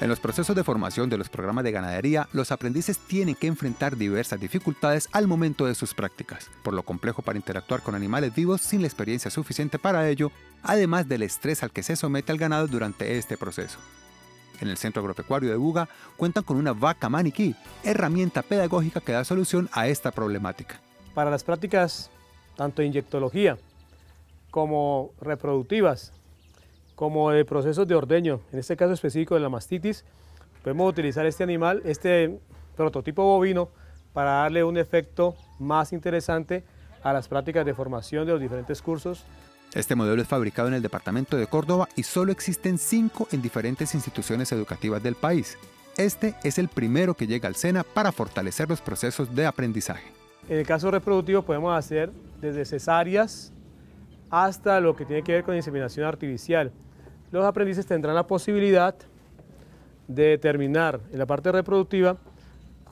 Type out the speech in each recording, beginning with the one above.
En los procesos de formación de los programas de ganadería, los aprendices tienen que enfrentar diversas dificultades al momento de sus prácticas, por lo complejo para interactuar con animales vivos sin la experiencia suficiente para ello, además del estrés al que se somete el ganado durante este proceso. En el Centro Agropecuario de Buga cuentan con una vaca maniquí, herramienta pedagógica que da solución a esta problemática. Para las prácticas tanto de inyectología como reproductivas, como de procesos de ordeño, en este caso específico de la mastitis, podemos utilizar este animal, este prototipo bovino, para darle un efecto más interesante a las prácticas de formación de los diferentes cursos. Este modelo es fabricado en el departamento de Córdoba y solo existen cinco en diferentes instituciones educativas del país. Este es el primero que llega al SENA para fortalecer los procesos de aprendizaje. En el caso reproductivo podemos hacer desde cesáreas hasta lo que tiene que ver con inseminación artificial. Los aprendices tendrán la posibilidad de determinar en la parte reproductiva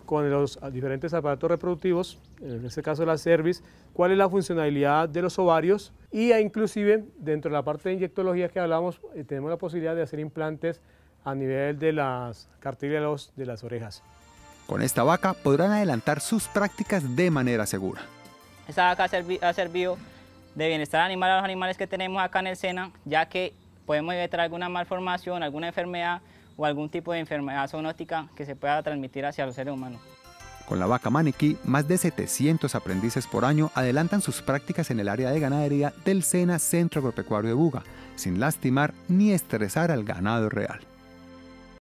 con los diferentes aparatos reproductivos, en este caso la cervix, cuál es la funcionalidad de los ovarios y inclusive dentro de la parte de inyectología que hablamos eh, tenemos la posibilidad de hacer implantes a nivel de las cartílagos de las orejas. Con esta vaca podrán adelantar sus prácticas de manera segura. Esta vaca ha servido de bienestar animal a los animales que tenemos acá en el SENA, ya que podemos evitar alguna malformación, alguna enfermedad o algún tipo de enfermedad zoonótica que se pueda transmitir hacia los seres humanos. Con la vaca maniquí, más de 700 aprendices por año adelantan sus prácticas en el área de ganadería del SENA Centro Agropecuario de Buga, sin lastimar ni estresar al ganado real.